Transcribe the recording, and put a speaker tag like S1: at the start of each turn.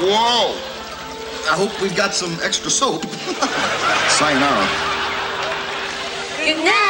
S1: Whoa! I hope we've got some extra soap.
S2: Sayonara.
S3: Good night.